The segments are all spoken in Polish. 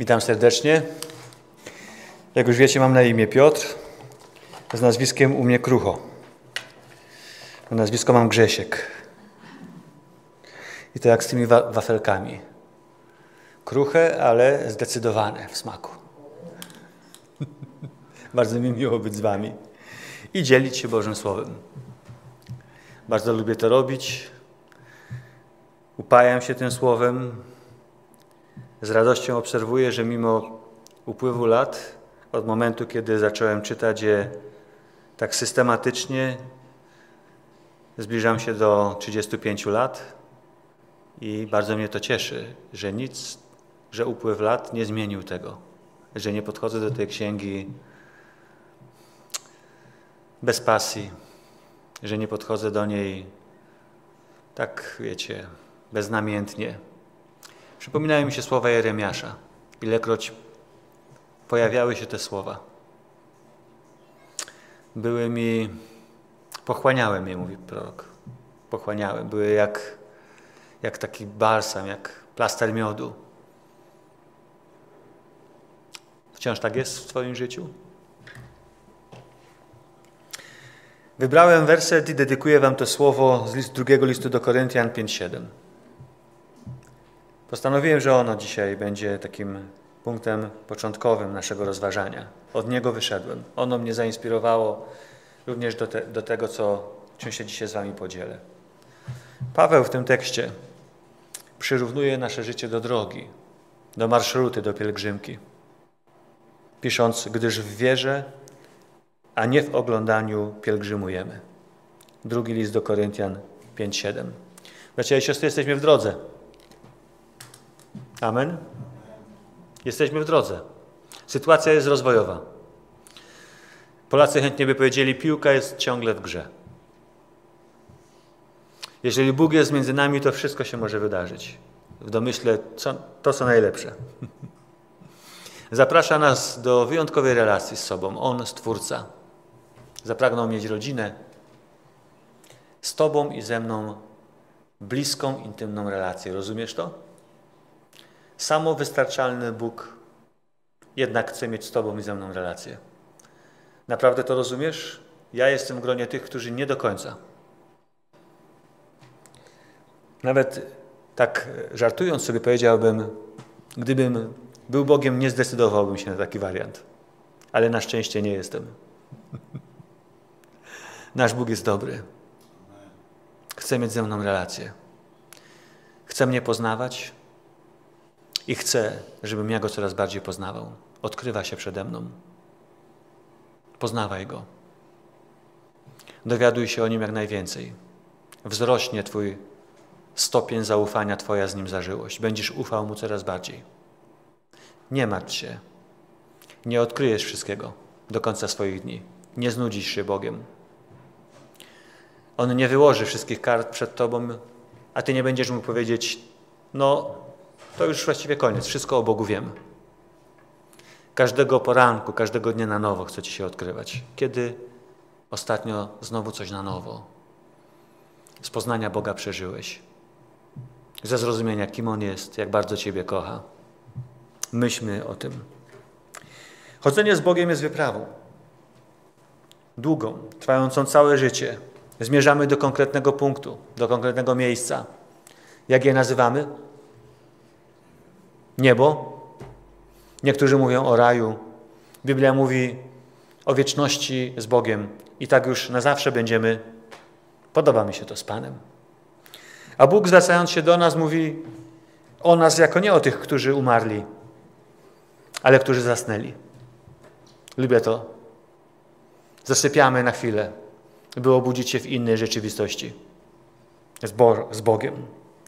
Witam serdecznie. Jak już wiecie, mam na imię Piotr, z nazwiskiem u mnie Krucho. Nazwisko mam Grzesiek. I to jak z tymi wa wafelkami. Kruche, ale zdecydowane w smaku. Bardzo mi miło być z Wami i dzielić się Bożym Słowem. Bardzo lubię to robić. Upajam się tym Słowem. Z radością obserwuję, że mimo upływu lat, od momentu, kiedy zacząłem czytać je tak systematycznie, zbliżam się do 35 lat i bardzo mnie to cieszy, że nic, że upływ lat nie zmienił tego, że nie podchodzę do tej księgi bez pasji, że nie podchodzę do niej tak, wiecie, beznamiętnie. Przypominają mi się słowa Jeremiasza. Ilekroć pojawiały się te słowa, były mi, pochłaniałem je, mówi prorok. Pochłaniałem. Były jak, jak taki balsam, jak plaster miodu. Wciąż tak jest w Twoim życiu? Wybrałem werset i dedykuję Wam to słowo z list, drugiego listu do Koryntian 5:7. Postanowiłem, że ono dzisiaj będzie takim punktem początkowym naszego rozważania. Od niego wyszedłem. Ono mnie zainspirowało również do, te, do tego, co, czym się dzisiaj z Wami podzielę. Paweł w tym tekście przyrównuje nasze życie do drogi, do marszruty, do pielgrzymki. Pisząc, gdyż w wierze a nie w oglądaniu pielgrzymujemy. Drugi list do Koryntian 5:7. Bracia i siostry, jesteśmy w drodze. Amen. Jesteśmy w drodze. Sytuacja jest rozwojowa. Polacy chętnie by powiedzieli, piłka jest ciągle w grze. Jeżeli Bóg jest między nami, to wszystko się może wydarzyć. W domyśle co, to, co najlepsze. Zaprasza nas do wyjątkowej relacji z sobą. On, Stwórca, zapragną mieć rodzinę z Tobą i ze mną bliską, intymną relację. Rozumiesz to? Samowystarczalny Bóg jednak chce mieć z Tobą i ze mną relację. Naprawdę to rozumiesz? Ja jestem w gronie tych, którzy nie do końca. Nawet tak żartując sobie powiedziałbym, gdybym był Bogiem, nie zdecydowałbym się na taki wariant. Ale na szczęście nie jestem. Nasz Bóg jest dobry. Chce mieć ze mną relację. Chce mnie poznawać i chce, żebym ja Go coraz bardziej poznawał. Odkrywa się przede mną. Poznawaj Go. Dowiaduj się o Nim jak najwięcej. Wzrośnie Twój stopień zaufania, Twoja z Nim zażyłość. Będziesz ufał Mu coraz bardziej. Nie martw się. Nie odkryjesz wszystkiego do końca swoich dni. Nie znudzisz się Bogiem. On nie wyłoży wszystkich kart przed Tobą, a Ty nie będziesz mógł powiedzieć, no to już właściwie koniec, wszystko o Bogu wiem. Każdego poranku, każdego dnia na nowo chce Ci się odkrywać. Kiedy ostatnio znowu coś na nowo z poznania Boga przeżyłeś? Ze zrozumienia, kim On jest, jak bardzo Ciebie kocha. Myślmy o tym. Chodzenie z Bogiem jest wyprawą. Długą, trwającą całe życie Zmierzamy do konkretnego punktu, do konkretnego miejsca. Jak je nazywamy? Niebo. Niektórzy mówią o raju. Biblia mówi o wieczności z Bogiem i tak już na zawsze będziemy. Podoba mi się to z Panem. A Bóg zwracając się do nas mówi o nas jako nie o tych, którzy umarli, ale którzy zasnęli. Lubię to. Zasypiamy na chwilę by obudzić się w innej rzeczywistości z, Bo z Bogiem.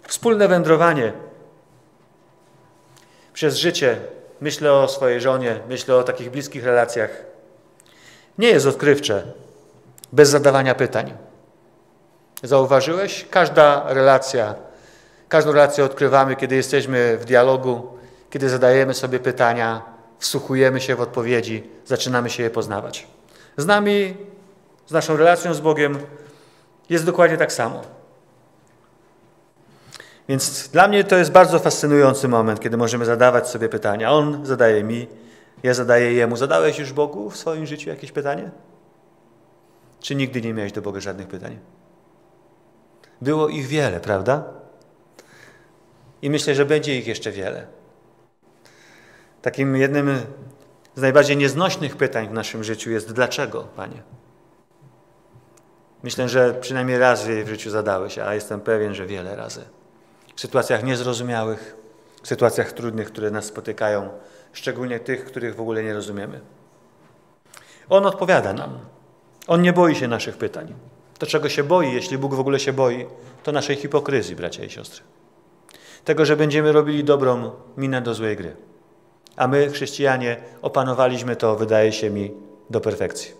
Wspólne wędrowanie przez życie, myślę o swojej żonie, myślę o takich bliskich relacjach, nie jest odkrywcze bez zadawania pytań. Zauważyłeś? Każda relacja, każdą relację odkrywamy, kiedy jesteśmy w dialogu, kiedy zadajemy sobie pytania, wsłuchujemy się w odpowiedzi, zaczynamy się je poznawać. Z nami z naszą relacją z Bogiem jest dokładnie tak samo. Więc dla mnie to jest bardzo fascynujący moment, kiedy możemy zadawać sobie pytania. On zadaje mi, ja zadaję jemu. Zadałeś już Bogu w swoim życiu jakieś pytanie? Czy nigdy nie miałeś do Boga żadnych pytań? Było ich wiele, prawda? I myślę, że będzie ich jeszcze wiele. Takim jednym z najbardziej nieznośnych pytań w naszym życiu jest dlaczego, Panie? Myślę, że przynajmniej raz w życiu zadałeś, a jestem pewien, że wiele razy. W sytuacjach niezrozumiałych, w sytuacjach trudnych, które nas spotykają, szczególnie tych, których w ogóle nie rozumiemy. On odpowiada nam. On nie boi się naszych pytań. To, czego się boi, jeśli Bóg w ogóle się boi, to naszej hipokryzji, bracia i siostry. Tego, że będziemy robili dobrą minę do złej gry. A my, chrześcijanie, opanowaliśmy to, wydaje się mi, do perfekcji.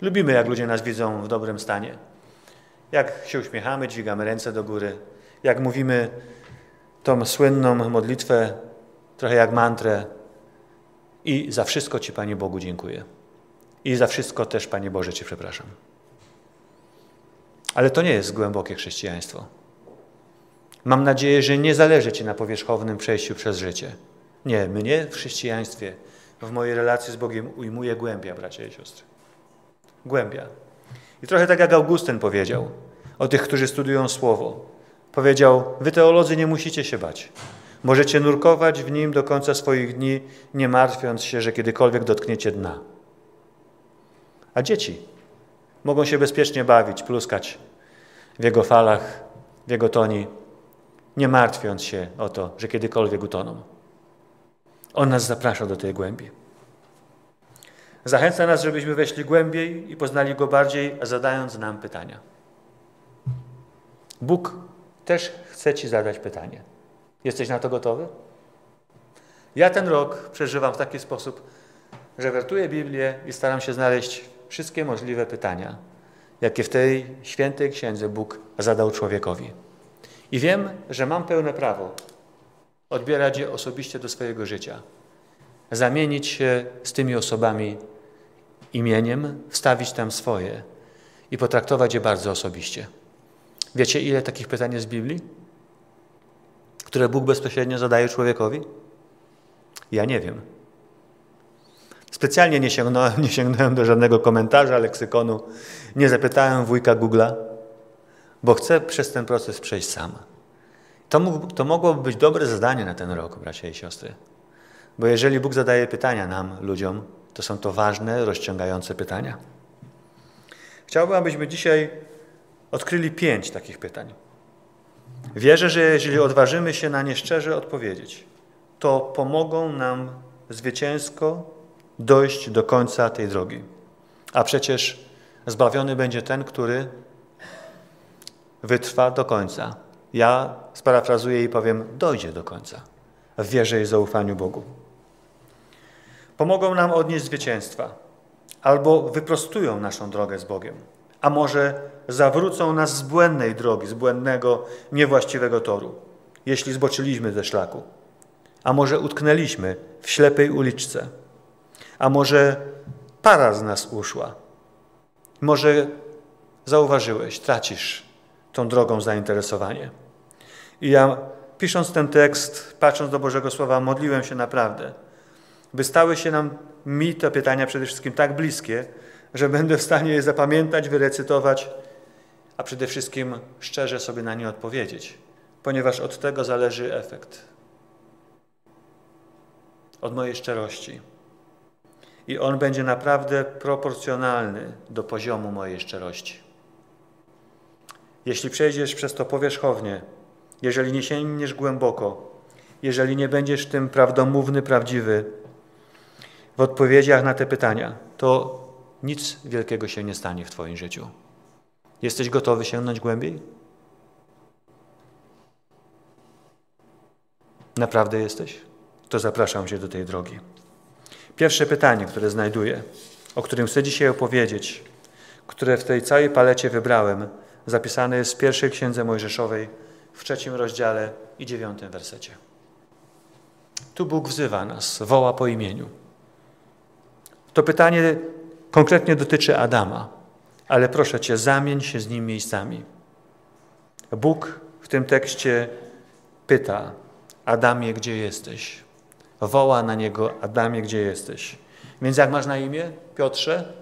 Lubimy, jak ludzie nas widzą w dobrym stanie. Jak się uśmiechamy, dźwigamy ręce do góry, jak mówimy tą słynną modlitwę, trochę jak mantrę. I za wszystko Ci, Panie Bogu, dziękuję. I za wszystko też, Panie Boże, Cię przepraszam. Ale to nie jest głębokie chrześcijaństwo. Mam nadzieję, że nie zależy Ci na powierzchownym przejściu przez życie. Nie, mnie w chrześcijaństwie, w mojej relacji z Bogiem ujmuje głębia, bracia i siostry. Głębia. I trochę tak jak Augustyn powiedział o tych, którzy studiują Słowo. Powiedział, wy teolodzy nie musicie się bać. Możecie nurkować w nim do końca swoich dni, nie martwiąc się, że kiedykolwiek dotkniecie dna. A dzieci mogą się bezpiecznie bawić, pluskać w jego falach, w jego toni, nie martwiąc się o to, że kiedykolwiek utoną. On nas zaprasza do tej głębi. Zachęca nas, żebyśmy weszli głębiej i poznali Go bardziej, zadając nam pytania. Bóg też chce Ci zadać pytanie. Jesteś na to gotowy? Ja ten rok przeżywam w taki sposób, że wertuję Biblię i staram się znaleźć wszystkie możliwe pytania, jakie w tej świętej księdze Bóg zadał człowiekowi. I wiem, że mam pełne prawo odbierać je osobiście do swojego życia, zamienić się z tymi osobami imieniem, wstawić tam swoje i potraktować je bardzo osobiście. Wiecie, ile takich pytań jest w Biblii, które Bóg bezpośrednio zadaje człowiekowi? Ja nie wiem. Specjalnie nie sięgnąłem, nie sięgnąłem do żadnego komentarza, leksykonu, nie zapytałem wujka Google'a, bo chcę przez ten proces przejść sam. To, mógł, to mogłoby być dobre zadanie na ten rok, bracia i siostry. Bo jeżeli Bóg zadaje pytania nam, ludziom, to są to ważne, rozciągające pytania. Chciałbym, abyśmy dzisiaj odkryli pięć takich pytań. Wierzę, że jeżeli odważymy się na nie szczerze odpowiedzieć, to pomogą nam zwycięsko dojść do końca tej drogi. A przecież zbawiony będzie ten, który wytrwa do końca. Ja sparafrazuję i powiem, dojdzie do końca w wierze i zaufaniu Bogu. Pomogą nam odnieść zwycięstwa albo wyprostują naszą drogę z Bogiem, a może zawrócą nas z błędnej drogi, z błędnego, niewłaściwego toru, jeśli zboczyliśmy ze szlaku, a może utknęliśmy w ślepej uliczce, a może para z nas uszła, może zauważyłeś, tracisz tą drogą zainteresowanie. I ja pisząc ten tekst, patrząc do Bożego Słowa, modliłem się naprawdę, by stały się nam mi te pytania przede wszystkim tak bliskie, że będę w stanie je zapamiętać, wyrecytować, a przede wszystkim szczerze sobie na nie odpowiedzieć, ponieważ od tego zależy efekt. Od mojej szczerości. I on będzie naprawdę proporcjonalny do poziomu mojej szczerości. Jeśli przejdziesz przez to powierzchownie, jeżeli nie sięgniesz głęboko, jeżeli nie będziesz tym prawdomówny, prawdziwy w odpowiedziach na te pytania, to nic wielkiego się nie stanie w Twoim życiu. Jesteś gotowy sięgnąć głębiej? Naprawdę jesteś? To zapraszam Cię do tej drogi. Pierwsze pytanie, które znajduję, o którym chcę dzisiaj opowiedzieć, które w tej całej palecie wybrałem, zapisane jest w pierwszej księdze Mojżeszowej w trzecim rozdziale i dziewiątym wersecie. Tu Bóg wzywa nas, woła po imieniu. To pytanie konkretnie dotyczy Adama, ale proszę Cię, zamień się z nim miejscami. Bóg w tym tekście pyta: Adamie, gdzie jesteś? Woła na niego: Adamie, gdzie jesteś? Więc jak masz na imię? Piotrze?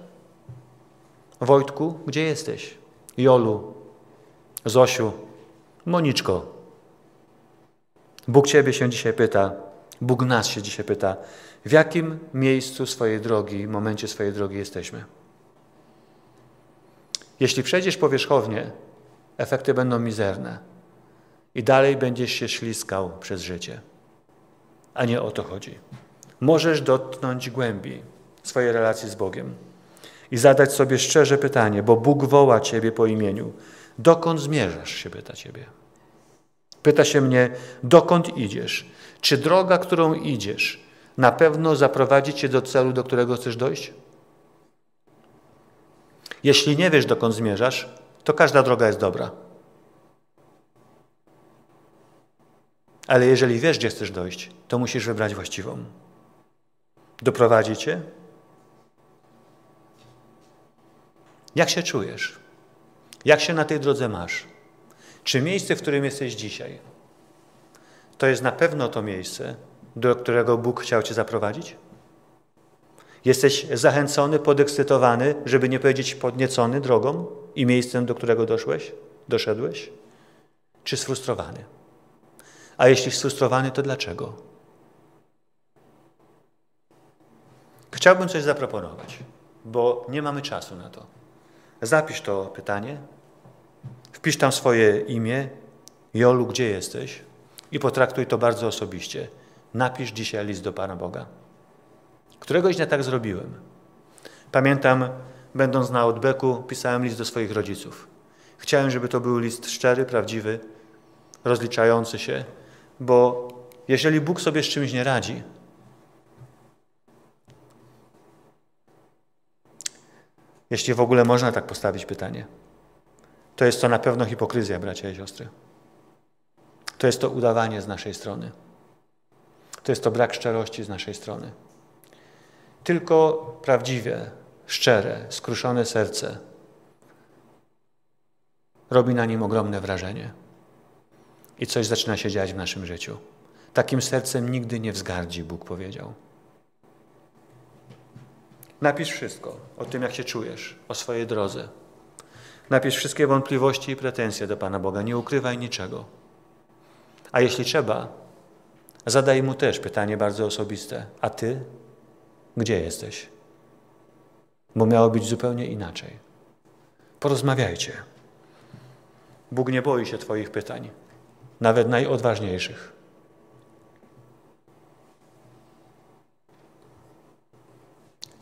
Wojtku, gdzie jesteś? Jolu, Zosiu, Moniczko. Bóg Ciebie się dzisiaj pyta, Bóg nas się dzisiaj pyta, w jakim miejscu swojej drogi, momencie swojej drogi jesteśmy. Jeśli przejdziesz powierzchownie, efekty będą mizerne i dalej będziesz się śliskał przez życie. A nie o to chodzi. Możesz dotknąć głębi swojej relacji z Bogiem i zadać sobie szczerze pytanie, bo Bóg woła Ciebie po imieniu. Dokąd zmierzasz, się pyta Ciebie. Pyta się mnie, dokąd idziesz? Czy droga, którą idziesz, na pewno zaprowadzi Cię do celu, do którego chcesz dojść? Jeśli nie wiesz, dokąd zmierzasz, to każda droga jest dobra. Ale jeżeli wiesz, gdzie chcesz dojść, to musisz wybrać właściwą. Doprowadzi Cię? Jak się czujesz? Jak się na tej drodze masz? Czy miejsce, w którym jesteś dzisiaj, to jest na pewno to miejsce, do którego Bóg chciał Cię zaprowadzić? Jesteś zachęcony, podekscytowany, żeby nie powiedzieć podniecony drogą i miejscem, do którego doszłeś, doszedłeś? Czy sfrustrowany? A jeśli sfrustrowany, to dlaczego? Chciałbym coś zaproponować, bo nie mamy czasu na to. Zapisz to pytanie, wpisz tam swoje imię, Jolu, gdzie jesteś i potraktuj to bardzo osobiście. Napisz dzisiaj list do Pana Boga. Któregoś dnia tak zrobiłem. Pamiętam, będąc na odbeku, pisałem list do swoich rodziców. Chciałem, żeby to był list szczery, prawdziwy, rozliczający się, bo jeżeli Bóg sobie z czymś nie radzi, jeśli w ogóle można tak postawić pytanie, to jest to na pewno hipokryzja, bracia i siostry. To jest to udawanie z naszej strony. To jest to brak szczerości z naszej strony. Tylko prawdziwe, szczere, skruszone serce robi na nim ogromne wrażenie. I coś zaczyna się dziać w naszym życiu. Takim sercem nigdy nie wzgardzi, Bóg powiedział. Napisz wszystko o tym, jak się czujesz, o swojej drodze. Napisz wszystkie wątpliwości i pretensje do Pana Boga. Nie ukrywaj niczego. A jeśli trzeba, zadaj mu też pytanie bardzo osobiste. A ty? Gdzie jesteś? Bo miało być zupełnie inaczej. Porozmawiajcie. Bóg nie boi się Twoich pytań, nawet najodważniejszych.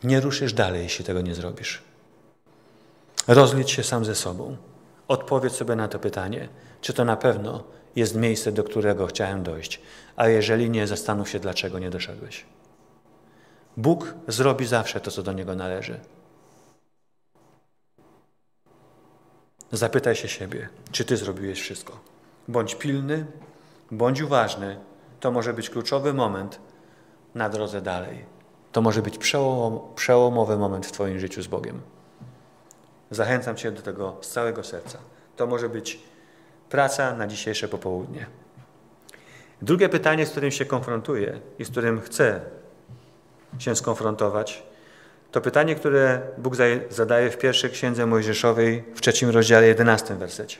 Nie ruszysz dalej, jeśli tego nie zrobisz. Rozlicz się sam ze sobą. Odpowiedz sobie na to pytanie, czy to na pewno jest miejsce, do którego chciałem dojść, a jeżeli nie, zastanów się, dlaczego nie doszedłeś. Bóg zrobi zawsze to, co do Niego należy. Zapytaj się siebie, czy Ty zrobiłeś wszystko. Bądź pilny, bądź uważny. To może być kluczowy moment na drodze dalej. To może być przełomowy moment w Twoim życiu z Bogiem. Zachęcam Cię do tego z całego serca. To może być praca na dzisiejsze popołudnie. Drugie pytanie, z którym się konfrontuję i z którym chcę się skonfrontować, to pytanie, które Bóg zadaje w pierwszej księdze Mojżeszowej w trzecim rozdziale, jedenastym wersecie.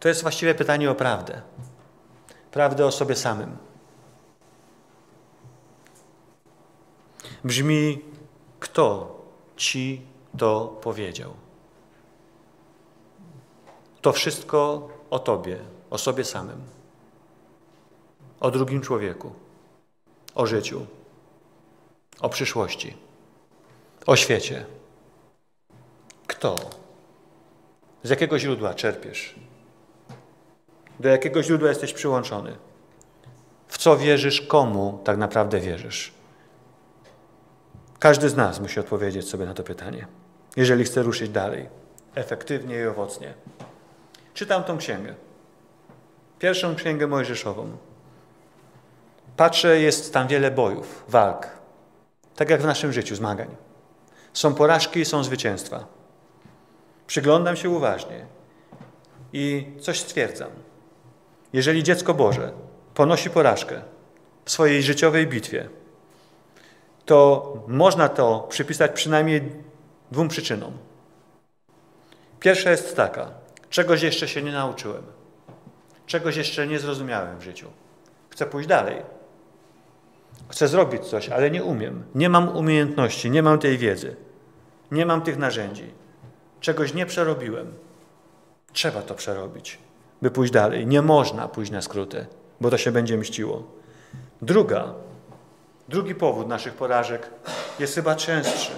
To jest właściwie pytanie o prawdę. Prawdę o sobie samym. Brzmi, kto ci to powiedział? To wszystko o Tobie, o sobie samym, o drugim człowieku, o życiu, o przyszłości, o świecie. Kto? Z jakiego źródła czerpiesz? Do jakiego źródła jesteś przyłączony? W co wierzysz, komu tak naprawdę wierzysz? Każdy z nas musi odpowiedzieć sobie na to pytanie, jeżeli chce ruszyć dalej, efektywnie i owocnie. Czytam tą księgę. Pierwszą księgę Mojżeszową. Patrzę, jest tam wiele bojów, walk. Tak jak w naszym życiu, zmagań. Są porażki są zwycięstwa. Przyglądam się uważnie I coś stwierdzam. Jeżeli dziecko Boże ponosi porażkę w swojej życiowej bitwie, to można to przypisać przynajmniej dwóm przyczynom. Pierwsza jest taka: czegoś jeszcze się nie nauczyłem, czegoś jeszcze nie zrozumiałem w życiu. Chcę pójść dalej. Chcę zrobić coś, ale nie umiem. Nie mam umiejętności, nie mam tej wiedzy, nie mam tych narzędzi. Czegoś nie przerobiłem. Trzeba to przerobić, by pójść dalej. Nie można pójść na skróty, bo to się będzie mściło. Druga, drugi powód naszych porażek jest chyba częstszy.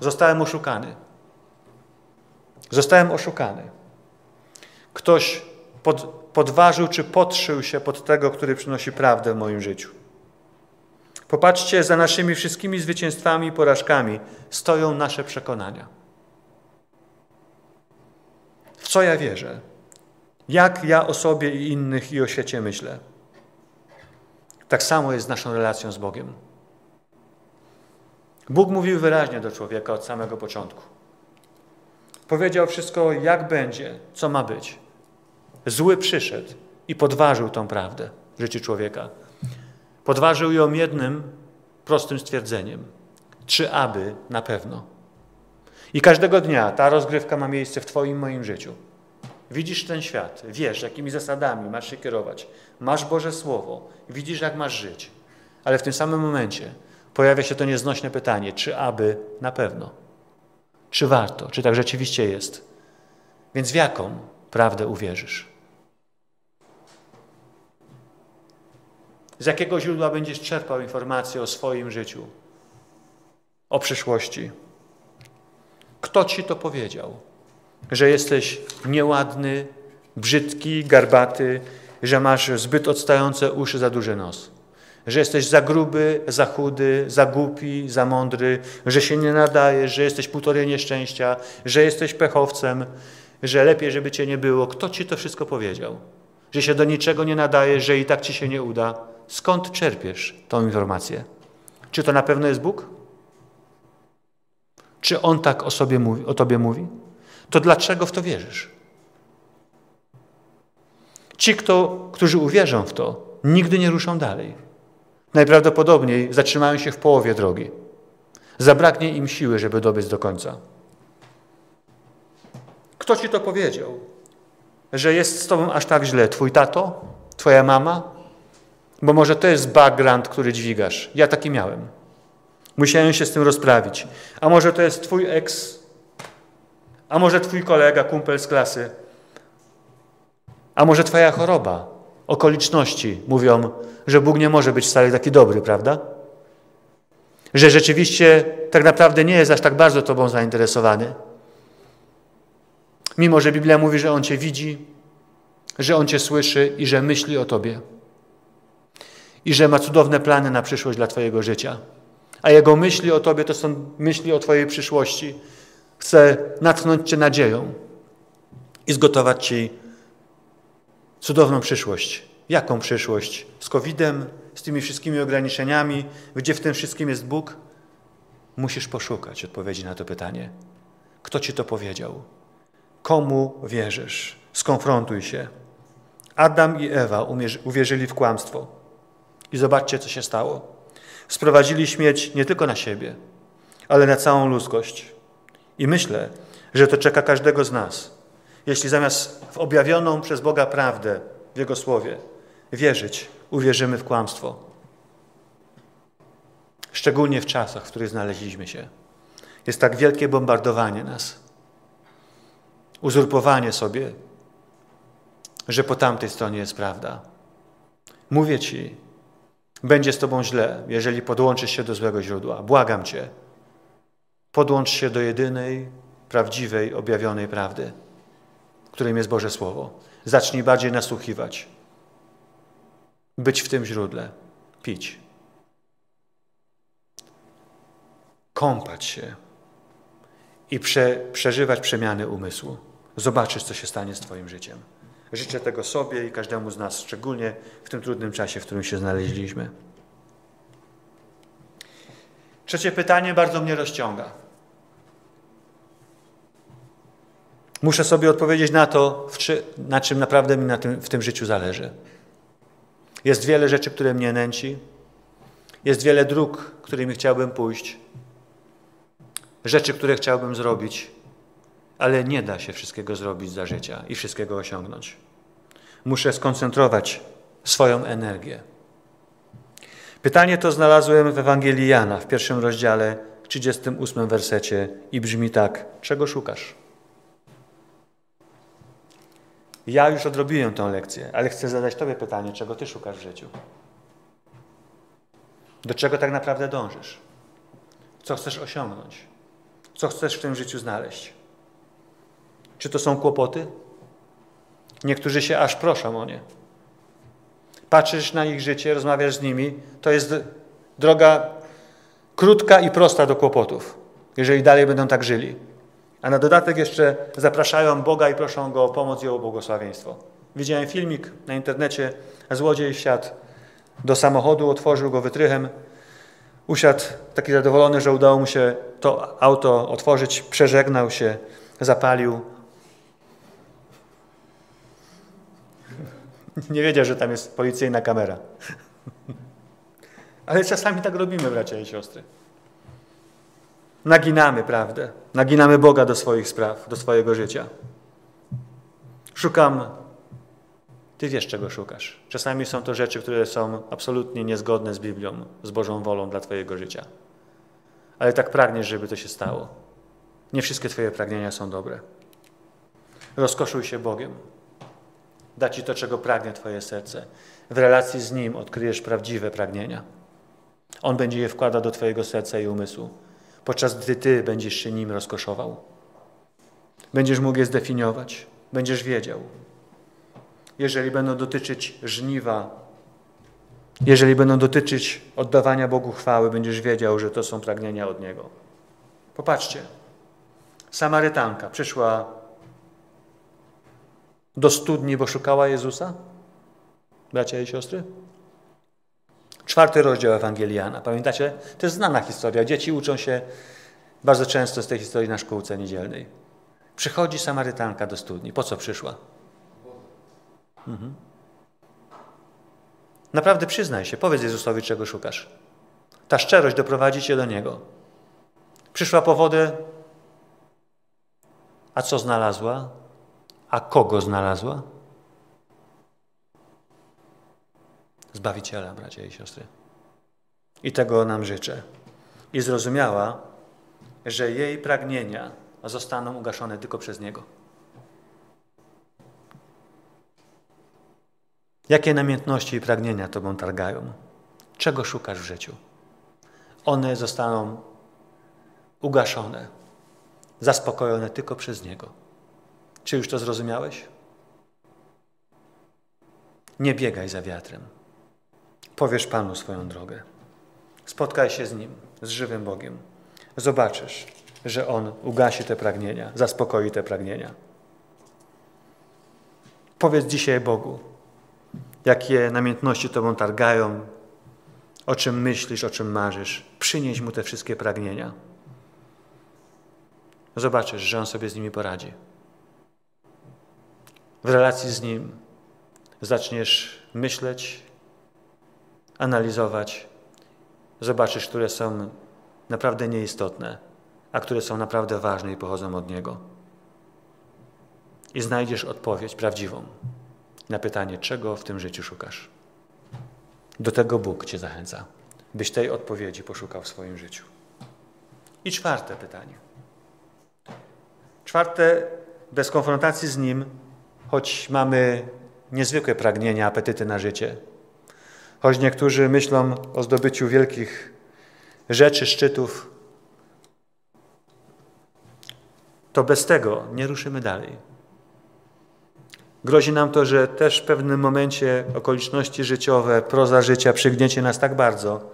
Zostałem oszukany. Zostałem oszukany. Ktoś pod, podważył czy podszył się pod tego, który przynosi prawdę w moim życiu. Popatrzcie, za naszymi wszystkimi zwycięstwami i porażkami stoją nasze przekonania. W co ja wierzę? Jak ja o sobie i innych i o świecie myślę? Tak samo jest z naszą relacją z Bogiem. Bóg mówił wyraźnie do człowieka od samego początku. Powiedział wszystko, jak będzie, co ma być. Zły przyszedł i podważył tą prawdę w życiu człowieka. Podważył ją jednym prostym stwierdzeniem. Czy aby na pewno. I każdego dnia ta rozgrywka ma miejsce w Twoim moim życiu. Widzisz ten świat, wiesz, jakimi zasadami masz się kierować. Masz Boże Słowo, widzisz, jak masz żyć. Ale w tym samym momencie pojawia się to nieznośne pytanie, czy aby na pewno. Czy warto, czy tak rzeczywiście jest. Więc w jaką prawdę uwierzysz? Z jakiego źródła będziesz czerpał informacje o swoim życiu, o przyszłości? Kto ci to powiedział? Że jesteś nieładny, brzydki, garbaty, że masz zbyt odstające uszy, za duży nos. Że jesteś za gruby, za chudy, za głupi, za mądry, że się nie nadajesz, że jesteś półtorej nieszczęścia, że jesteś pechowcem, że lepiej, żeby cię nie było. Kto ci to wszystko powiedział? Że się do niczego nie nadajesz, że i tak ci się nie uda. Skąd czerpiesz tą informację? Czy to na pewno jest Bóg? Czy On tak o, sobie mówi, o Tobie mówi? To dlaczego w to wierzysz? Ci, kto, którzy uwierzą w to, nigdy nie ruszą dalej. Najprawdopodobniej zatrzymają się w połowie drogi. Zabraknie im siły, żeby dobiec do końca. Kto ci to powiedział? Że jest z tobą aż tak źle? Twój tato? Twoja mama? Bo może to jest background, który dźwigasz. Ja taki miałem. Musiałem się z tym rozprawić. A może to jest twój eks, a może twój kolega, kumpel z klasy, a może twoja choroba, okoliczności mówią, że Bóg nie może być wcale taki dobry, prawda? Że rzeczywiście tak naprawdę nie jest aż tak bardzo tobą zainteresowany. Mimo, że Biblia mówi, że On cię widzi, że On cię słyszy i że myśli o tobie. I że ma cudowne plany na przyszłość dla twojego życia a Jego myśli o Tobie to są myśli o Twojej przyszłości. Chce natchnąć Cię nadzieją i zgotować Ci cudowną przyszłość. Jaką przyszłość? Z COVID-em, z tymi wszystkimi ograniczeniami, gdzie w tym wszystkim jest Bóg? Musisz poszukać odpowiedzi na to pytanie. Kto Ci to powiedział? Komu wierzysz? Skonfrontuj się. Adam i Ewa uwierzyli w kłamstwo. I zobaczcie, co się stało sprowadzili śmierć nie tylko na siebie, ale na całą ludzkość. I myślę, że to czeka każdego z nas, jeśli zamiast w objawioną przez Boga prawdę w Jego Słowie wierzyć, uwierzymy w kłamstwo. Szczególnie w czasach, w których znaleźliśmy się. Jest tak wielkie bombardowanie nas. Uzurpowanie sobie, że po tamtej stronie jest prawda. Mówię Ci, będzie z Tobą źle, jeżeli podłączysz się do złego źródła. Błagam Cię, podłącz się do jedynej, prawdziwej, objawionej prawdy, którym jest Boże Słowo. Zacznij bardziej nasłuchiwać, być w tym źródle, pić, kąpać się i prze, przeżywać przemiany umysłu. Zobaczysz, co się stanie z Twoim życiem. Życzę tego sobie i każdemu z nas, szczególnie w tym trudnym czasie, w którym się znaleźliśmy. Trzecie pytanie bardzo mnie rozciąga. Muszę sobie odpowiedzieć na to, na czym naprawdę mi na tym, w tym życiu zależy. Jest wiele rzeczy, które mnie nęci. Jest wiele dróg, którymi chciałbym pójść. Rzeczy, które chciałbym zrobić, ale nie da się wszystkiego zrobić za życia i wszystkiego osiągnąć. Muszę skoncentrować swoją energię. Pytanie to znalazłem w Ewangelii Jana w pierwszym rozdziale, 38 wersecie i brzmi tak: Czego szukasz? Ja już odrobiłem tę lekcję, ale chcę zadać Tobie pytanie, czego Ty szukasz w życiu? Do czego tak naprawdę dążysz? Co chcesz osiągnąć? Co chcesz w tym życiu znaleźć? Czy to są kłopoty? Niektórzy się aż proszą o nie. Patrzysz na ich życie, rozmawiasz z nimi, to jest droga krótka i prosta do kłopotów, jeżeli dalej będą tak żyli. A na dodatek jeszcze zapraszają Boga i proszą Go o pomoc i o błogosławieństwo. Widziałem filmik na internecie, złodziej wsiadł do samochodu, otworzył go wytrychem, usiadł taki zadowolony, że udało mu się to auto otworzyć, przeżegnał się, zapalił. Nie wiedział, że tam jest policyjna kamera. Ale czasami tak robimy, bracia i siostry. Naginamy prawdę, naginamy Boga do swoich spraw, do swojego życia. Szukam. Ty wiesz, czego szukasz. Czasami są to rzeczy, które są absolutnie niezgodne z Biblią, z Bożą wolą dla Twojego życia. Ale tak pragniesz, żeby to się stało. Nie wszystkie Twoje pragnienia są dobre. Rozkoszuj się Bogiem. Da Ci to, czego pragnie Twoje serce. W relacji z Nim odkryjesz prawdziwe pragnienia. On będzie je wkładał do Twojego serca i umysłu podczas gdy Ty będziesz się nim rozkoszował. Będziesz mógł je zdefiniować, będziesz wiedział. Jeżeli będą dotyczyć żniwa, jeżeli będą dotyczyć oddawania Bogu chwały, będziesz wiedział, że to są pragnienia od Niego. Popatrzcie, Samarytanka przyszła do studni, bo szukała Jezusa? Bracia i siostry? Czwarty rozdział Ewangeliana. Pamiętacie? To jest znana historia. Dzieci uczą się bardzo często z tej historii na szkółce niedzielnej. Przychodzi Samarytanka do studni. Po co przyszła? Mhm. Naprawdę przyznaj się, powiedz Jezusowi, czego szukasz. Ta szczerość doprowadzi cię do Niego. Przyszła po wodę, a co znalazła? A kogo znalazła? Zbawiciela, bracia i siostry. I tego nam życzę. I zrozumiała, że jej pragnienia zostaną ugaszone tylko przez Niego. Jakie namiętności i pragnienia Tobą targają? Czego szukasz w życiu? One zostaną ugaszone, zaspokojone tylko przez Niego. Czy już to zrozumiałeś? Nie biegaj za wiatrem. Powiesz Panu swoją drogę. Spotkaj się z Nim, z żywym Bogiem. Zobaczysz, że On ugasi te pragnienia, zaspokoi te pragnienia. Powiedz dzisiaj Bogu, jakie namiętności Tobą targają, o czym myślisz, o czym marzysz. Przynieś Mu te wszystkie pragnienia. Zobaczysz, że On sobie z nimi poradzi. W relacji z Nim zaczniesz myśleć, analizować, zobaczysz, które są naprawdę nieistotne, a które są naprawdę ważne i pochodzą od Niego. I znajdziesz odpowiedź prawdziwą na pytanie, czego w tym życiu szukasz. Do tego Bóg Cię zachęca, byś tej odpowiedzi poszukał w swoim życiu. I czwarte pytanie. Czwarte, bez konfrontacji z Nim, choć mamy niezwykłe pragnienia, apetyty na życie, Choć niektórzy myślą o zdobyciu wielkich rzeczy, szczytów, to bez tego nie ruszymy dalej. Grozi nam to, że też w pewnym momencie okoliczności życiowe, proza życia przygniecie nas tak bardzo,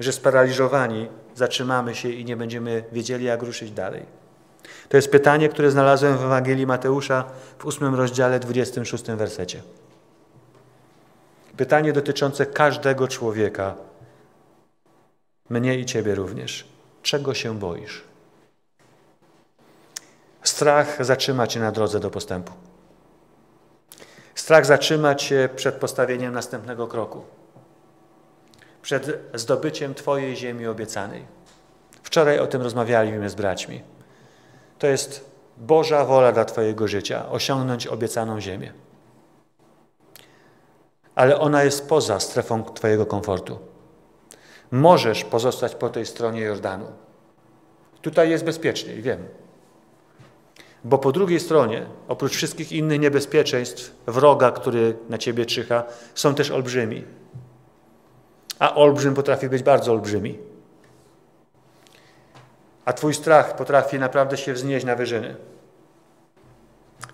że sparaliżowani zatrzymamy się i nie będziemy wiedzieli, jak ruszyć dalej. To jest pytanie, które znalazłem w Ewangelii Mateusza w ósmym rozdziale, 26 wersecie. Pytanie dotyczące każdego człowieka, mnie i Ciebie również. Czego się boisz? Strach zatrzyma cię na drodze do postępu. Strach zatrzyma cię przed postawieniem następnego kroku. Przed zdobyciem Twojej ziemi obiecanej. Wczoraj o tym rozmawialiśmy z braćmi. To jest Boża wola dla Twojego życia osiągnąć obiecaną ziemię. Ale ona jest poza strefą Twojego komfortu. Możesz pozostać po tej stronie Jordanu. Tutaj jest bezpieczniej, wiem. Bo po drugiej stronie, oprócz wszystkich innych niebezpieczeństw, wroga, który na ciebie czyha, są też olbrzymi. A olbrzym potrafi być bardzo olbrzymi. A twój strach potrafi naprawdę się wznieść na wyżyny.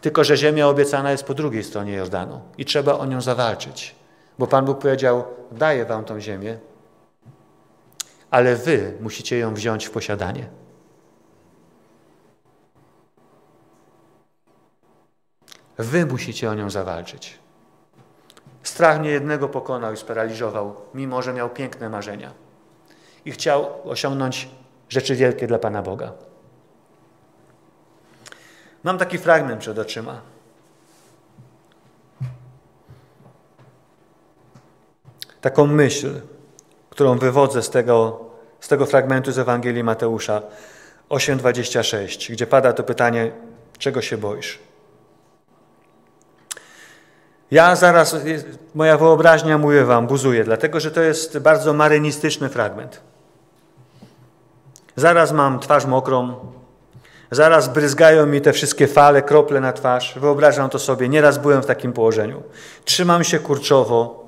Tylko, że ziemia obiecana jest po drugiej stronie Jordanu i trzeba o nią zawalczyć. Bo Pan Bóg powiedział: Daję wam tą ziemię, ale wy musicie ją wziąć w posiadanie. Wy musicie o nią zawalczyć. Strach niejednego pokonał i sparaliżował, mimo że miał piękne marzenia i chciał osiągnąć rzeczy wielkie dla Pana Boga. Mam taki fragment przed oczyma. Taką myśl, którą wywodzę z tego, z tego fragmentu z Ewangelii Mateusza 8:26, gdzie pada to pytanie, czego się boisz? Ja zaraz, moja wyobraźnia, mówię wam, buzuje, dlatego że to jest bardzo marynistyczny fragment. Zaraz mam twarz mokrą, zaraz bryzgają mi te wszystkie fale, krople na twarz. Wyobrażam to sobie, nieraz byłem w takim położeniu. Trzymam się kurczowo,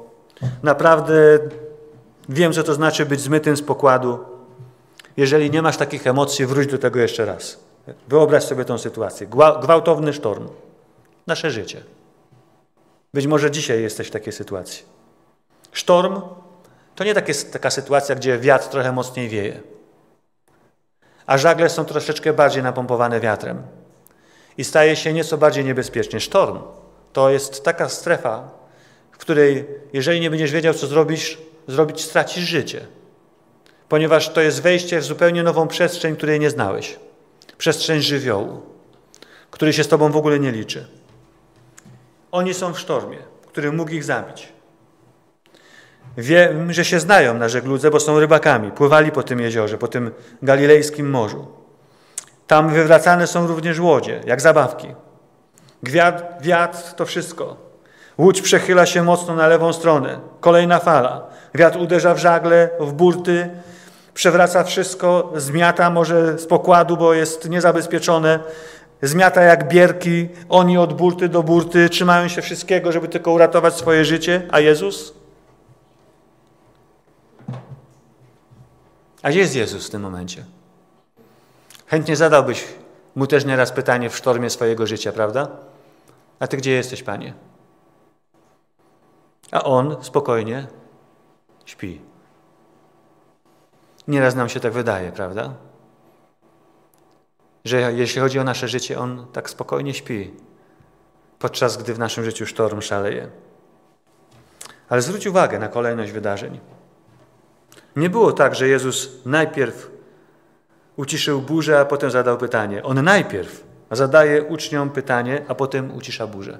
naprawdę wiem, co to znaczy być zmytym z pokładu. Jeżeli nie masz takich emocji, wróć do tego jeszcze raz. Wyobraź sobie tą sytuację. Gwałtowny sztorm. Nasze życie. Być może dzisiaj jesteś w takiej sytuacji. Sztorm to nie takie, taka sytuacja, gdzie wiatr trochę mocniej wieje, a żagle są troszeczkę bardziej napompowane wiatrem i staje się nieco bardziej niebezpiecznie. Sztorm to jest taka strefa, w której jeżeli nie będziesz wiedział, co zrobisz, zrobić, stracisz życie. Ponieważ to jest wejście w zupełnie nową przestrzeń, której nie znałeś. Przestrzeń żywiołu, który się z tobą w ogóle nie liczy. Oni są w sztormie, który mógł ich zabić. Wiem, że się znają na żegludze, bo są rybakami. Pływali po tym jeziorze, po tym galilejskim morzu. Tam wywracane są również łodzie, jak zabawki. Gwiat, wiatr to wszystko. Łódź przechyla się mocno na lewą stronę. Kolejna fala. Wiatr uderza w żagle, w burty, przewraca wszystko, zmiata może z pokładu, bo jest niezabezpieczone zmiata jak bierki, oni od burty do burty, trzymają się wszystkiego, żeby tylko uratować swoje życie, a Jezus? A gdzie jest Jezus w tym momencie? Chętnie zadałbyś mu też nieraz pytanie w sztormie swojego życia, prawda? A ty gdzie jesteś, Panie? A on spokojnie śpi. Nieraz nam się tak wydaje, prawda? że jeśli chodzi o nasze życie, On tak spokojnie śpi, podczas gdy w naszym życiu sztorm szaleje. Ale zwróć uwagę na kolejność wydarzeń. Nie było tak, że Jezus najpierw uciszył burzę, a potem zadał pytanie. On najpierw zadaje uczniom pytanie, a potem ucisza burzę.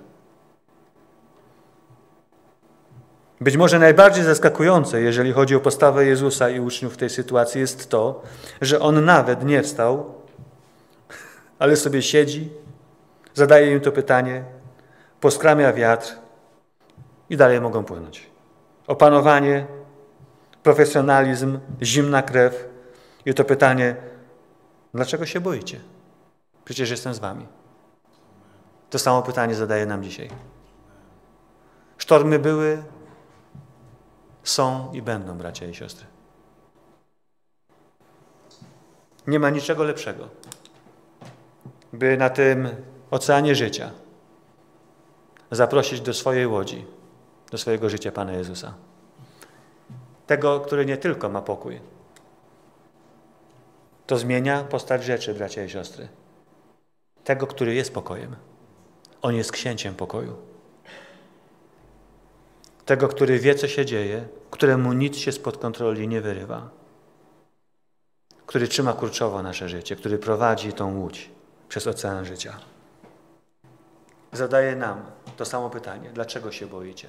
Być może najbardziej zaskakujące, jeżeli chodzi o postawę Jezusa i uczniów w tej sytuacji, jest to, że on nawet nie wstał ale sobie siedzi, zadaje im to pytanie, poskramia wiatr i dalej mogą płynąć. Opanowanie, profesjonalizm, zimna krew i to pytanie, dlaczego się boicie? Przecież jestem z wami. To samo pytanie zadaje nam dzisiaj. Sztormy były, są i będą, bracia i siostry. Nie ma niczego lepszego by na tym oceanie życia zaprosić do swojej łodzi, do swojego życia Pana Jezusa. Tego, który nie tylko ma pokój. To zmienia postać rzeczy, bracia i siostry. Tego, który jest pokojem. On jest księciem pokoju. Tego, który wie, co się dzieje, któremu nic się spod kontroli nie wyrywa. Który trzyma kurczowo nasze życie, który prowadzi tą łódź przez ocean życia. Zadaję nam to samo pytanie: dlaczego się boicie?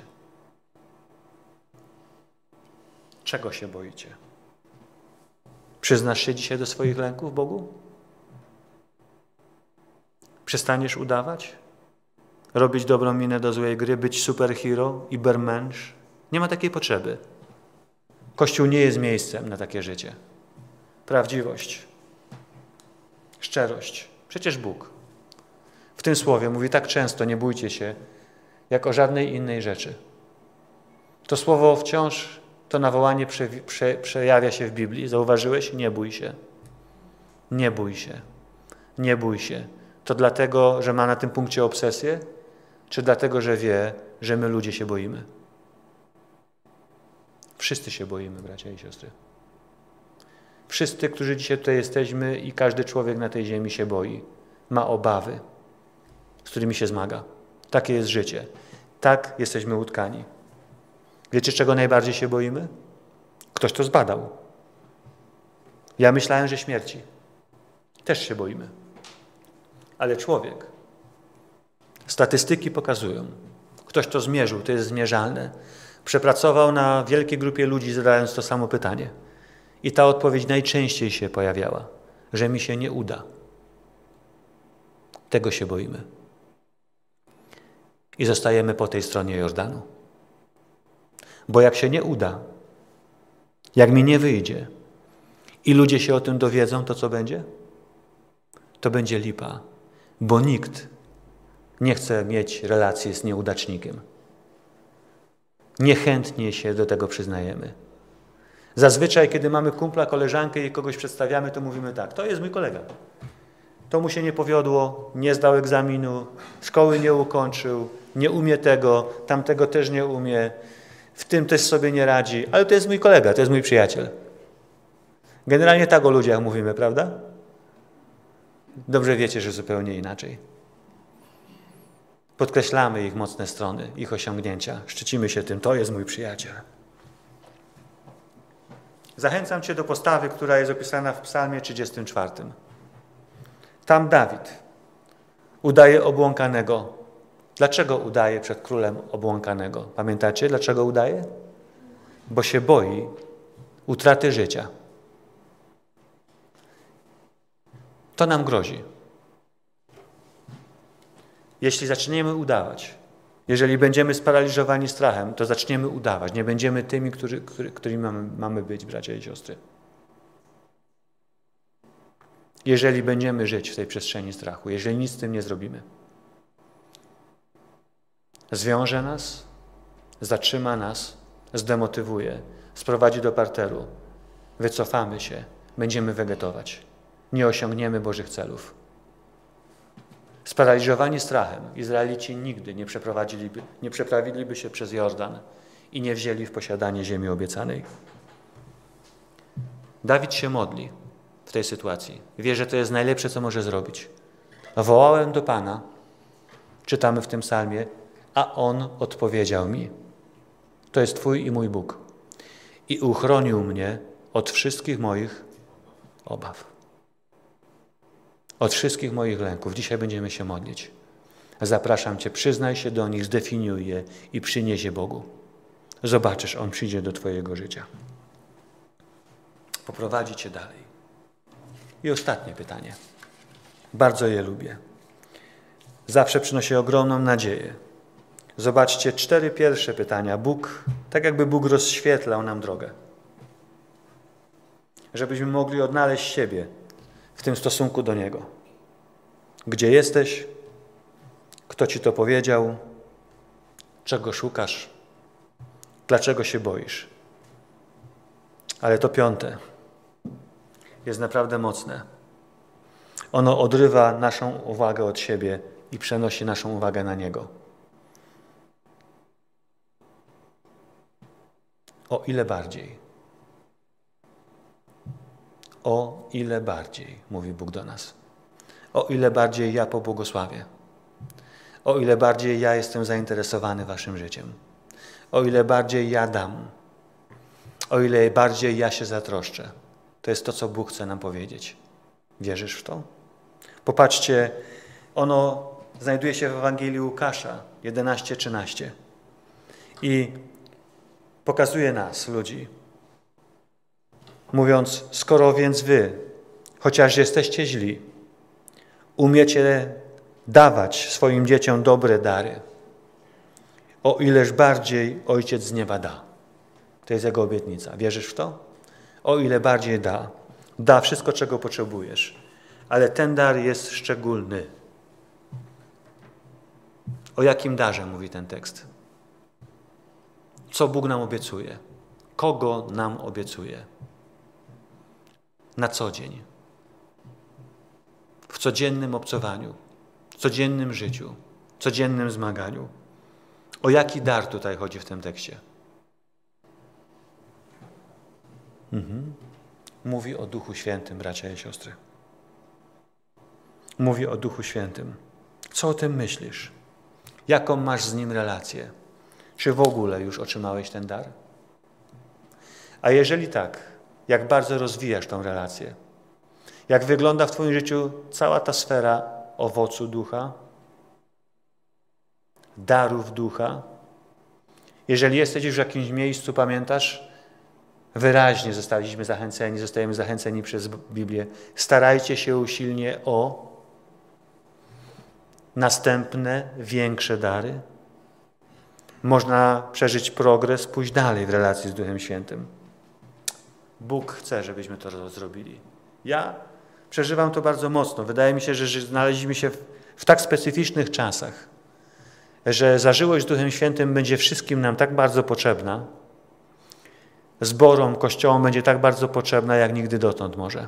Czego się boicie? Przyznasz się dzisiaj do swoich lęków Bogu? Przestaniesz udawać? Robić dobrą minę do złej gry, być superhero, ibermensch? Nie ma takiej potrzeby. Kościół nie jest miejscem na takie życie. Prawdziwość, szczerość. Przecież Bóg w tym słowie mówi tak często: nie bójcie się, jak o żadnej innej rzeczy. To słowo wciąż, to nawołanie prze, prze, przejawia się w Biblii. Zauważyłeś? Nie bój się. Nie bój się. Nie bój się. To dlatego, że ma na tym punkcie obsesję, czy dlatego, że wie, że my ludzie się boimy? Wszyscy się boimy, bracia i siostry. Wszyscy, którzy dzisiaj tutaj jesteśmy i każdy człowiek na tej ziemi się boi, ma obawy, z którymi się zmaga. Takie jest życie. Tak jesteśmy utkani. Wiecie, czego najbardziej się boimy? Ktoś to zbadał. Ja myślałem, że śmierci. Też się boimy. Ale człowiek, statystyki pokazują, ktoś to zmierzył, to jest zmierzalne, przepracował na wielkiej grupie ludzi, zadając to samo pytanie. I ta odpowiedź najczęściej się pojawiała, że mi się nie uda. Tego się boimy. I zostajemy po tej stronie Jordanu. Bo jak się nie uda, jak mi nie wyjdzie i ludzie się o tym dowiedzą, to co będzie? To będzie lipa, bo nikt nie chce mieć relacji z nieudacznikiem. Niechętnie się do tego przyznajemy. Zazwyczaj, kiedy mamy kumpla, koleżankę i kogoś przedstawiamy, to mówimy tak, to jest mój kolega. To mu się nie powiodło, nie zdał egzaminu, szkoły nie ukończył, nie umie tego, tamtego też nie umie, w tym też sobie nie radzi, ale to jest mój kolega, to jest mój przyjaciel. Generalnie tak o ludziach mówimy, prawda? Dobrze wiecie, że zupełnie inaczej. Podkreślamy ich mocne strony, ich osiągnięcia, szczycimy się tym, to jest mój przyjaciel. Zachęcam Cię do postawy, która jest opisana w Psalmie 34. Tam Dawid udaje obłąkanego. Dlaczego udaje przed królem obłąkanego? Pamiętacie, dlaczego udaje? Bo się boi utraty życia. To nam grozi. Jeśli zaczniemy udawać, jeżeli będziemy sparaliżowani strachem, to zaczniemy udawać. Nie będziemy tymi, którzy, którymi mamy, mamy być, bracia i siostry. Jeżeli będziemy żyć w tej przestrzeni strachu, jeżeli nic z tym nie zrobimy. Zwiąże nas, zatrzyma nas, zdemotywuje, sprowadzi do parteru. Wycofamy się, będziemy wegetować. Nie osiągniemy Bożych celów. Sparaliżowani strachem, Izraelici nigdy nie, przeprowadziliby, nie przeprawiliby się przez Jordan i nie wzięli w posiadanie ziemi obiecanej. Dawid się modli w tej sytuacji. Wie, że to jest najlepsze, co może zrobić. Wołałem do Pana, czytamy w tym psalmie, a On odpowiedział mi. To jest Twój i mój Bóg. I uchronił mnie od wszystkich moich obaw od wszystkich moich lęków. Dzisiaj będziemy się modlić. Zapraszam Cię, przyznaj się do nich, zdefiniuj je i przynieś je Bogu. Zobaczysz, On przyjdzie do Twojego życia. Poprowadzi Cię dalej. I ostatnie pytanie. Bardzo je lubię. Zawsze przynosi ogromną nadzieję. Zobaczcie, cztery pierwsze pytania. Bóg, tak jakby Bóg rozświetlał nam drogę. Żebyśmy mogli odnaleźć siebie w tym stosunku do Niego. Gdzie jesteś? Kto Ci to powiedział? Czego szukasz? Dlaczego się boisz? Ale to piąte jest naprawdę mocne. Ono odrywa naszą uwagę od siebie i przenosi naszą uwagę na Niego. O ile bardziej o ile bardziej, mówi Bóg do nas. O ile bardziej ja pobłogosławię. O ile bardziej ja jestem zainteresowany Waszym życiem. O ile bardziej ja dam. O ile bardziej ja się zatroszczę. To jest to, co Bóg chce nam powiedzieć. Wierzysz w to? Popatrzcie, ono znajduje się w Ewangelii Łukasza 11-13 i pokazuje nas, ludzi, mówiąc, skoro więc wy, chociaż jesteście źli, umiecie dawać swoim dzieciom dobre dary, o ileż bardziej Ojciec z nieba da. To jest Jego obietnica. Wierzysz w to? O ile bardziej da. Da wszystko, czego potrzebujesz. Ale ten dar jest szczególny. O jakim darze mówi ten tekst? Co Bóg nam obiecuje? Kogo nam obiecuje? Na co dzień. W codziennym obcowaniu, w codziennym życiu, w codziennym zmaganiu. O jaki dar tutaj chodzi w tym tekście? Mhm. Mówi o Duchu Świętym, bracia i siostry. Mówi o Duchu Świętym. Co o tym myślisz? Jaką masz z Nim relację? Czy w ogóle już otrzymałeś ten dar? A jeżeli tak, jak bardzo rozwijasz tą relację? Jak wygląda w Twoim życiu cała ta sfera owocu ducha? darów ducha. Jeżeli jesteś już w jakimś miejscu, pamiętasz, wyraźnie zostaliśmy zachęceni, zostajemy zachęceni przez Biblię. Starajcie się usilnie o następne, większe dary. Można przeżyć progres, pójść dalej w relacji z Duchem Świętym. Bóg chce, żebyśmy to zrobili. Ja przeżywam to bardzo mocno. Wydaje mi się, że znaleźliśmy się w, w tak specyficznych czasach, że zażyłość z Duchem Świętym będzie wszystkim nam tak bardzo potrzebna, zborom, kościołom będzie tak bardzo potrzebna, jak nigdy dotąd może.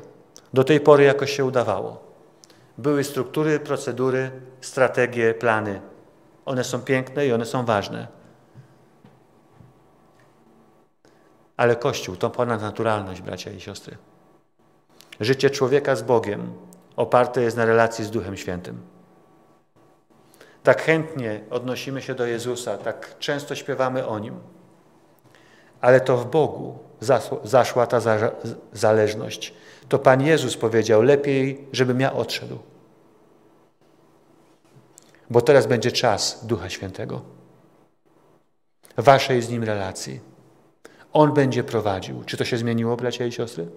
Do tej pory jakoś się udawało. Były struktury, procedury, strategie, plany. One są piękne i one są ważne. Ale Kościół to ponadnaturalność, bracia i siostry. Życie człowieka z Bogiem oparte jest na relacji z Duchem Świętym. Tak chętnie odnosimy się do Jezusa, tak często śpiewamy o Nim. Ale to w Bogu zaszła ta zależność. To Pan Jezus powiedział, lepiej, żebym ja odszedł. Bo teraz będzie czas Ducha Świętego. Waszej z Nim relacji. On będzie prowadził. Czy to się zmieniło, bracia i siostry?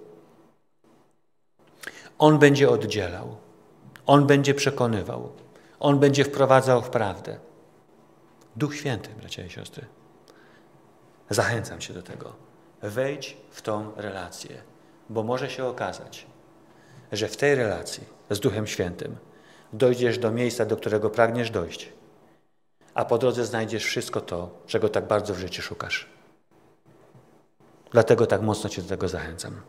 On będzie oddzielał. On będzie przekonywał. On będzie wprowadzał w prawdę. Duch Święty, bracia i siostry. Zachęcam się do tego. Wejdź w tą relację, bo może się okazać, że w tej relacji z Duchem Świętym dojdziesz do miejsca, do którego pragniesz dojść, a po drodze znajdziesz wszystko to, czego tak bardzo w życiu szukasz. Dlatego tak mocno Cię do tego zachęcam.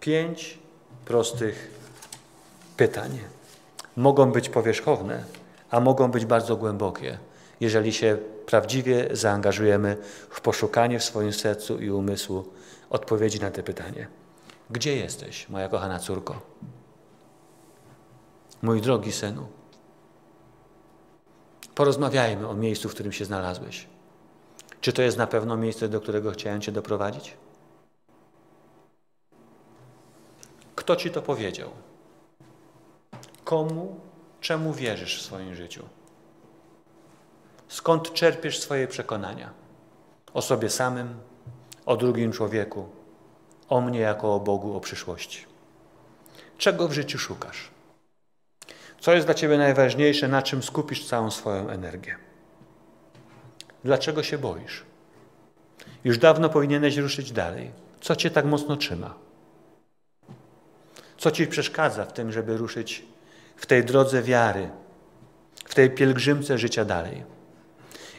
Pięć prostych pytań mogą być powierzchowne, a mogą być bardzo głębokie, jeżeli się prawdziwie zaangażujemy w poszukanie w swoim sercu i umysłu odpowiedzi na te pytanie. Gdzie jesteś, moja kochana córko? Mój drogi synu, porozmawiajmy o miejscu, w którym się znalazłeś. Czy to jest na pewno miejsce, do którego chciałem Cię doprowadzić? Kto Ci to powiedział? Komu, czemu wierzysz w swoim życiu? Skąd czerpiesz swoje przekonania? O sobie samym, o drugim człowieku, o mnie jako o Bogu, o przyszłości. Czego w życiu szukasz? Co jest dla Ciebie najważniejsze, na czym skupisz całą swoją energię? Dlaczego się boisz? Już dawno powinieneś ruszyć dalej. Co Cię tak mocno trzyma? Co Ci przeszkadza w tym, żeby ruszyć w tej drodze wiary, w tej pielgrzymce życia dalej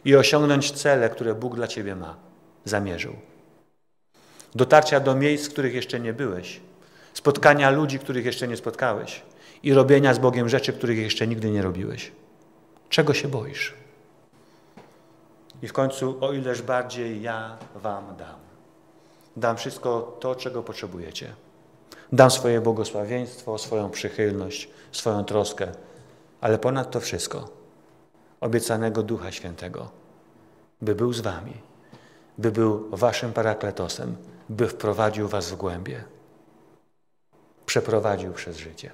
i osiągnąć cele, które Bóg dla Ciebie ma, zamierzył. Dotarcia do miejsc, których jeszcze nie byłeś, spotkania ludzi, których jeszcze nie spotkałeś i robienia z Bogiem rzeczy, których jeszcze nigdy nie robiłeś. Czego się boisz? I w końcu, o ileż bardziej ja Wam dam. Dam wszystko to, czego potrzebujecie. Dam swoje błogosławieństwo, swoją przychylność, swoją troskę, ale ponad to wszystko obiecanego Ducha Świętego, by był z Wami, by był Waszym parakletosem, by wprowadził Was w głębie, przeprowadził przez życie.